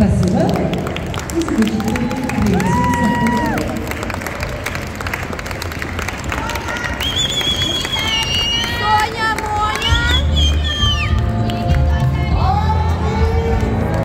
Спасибо. До свидания.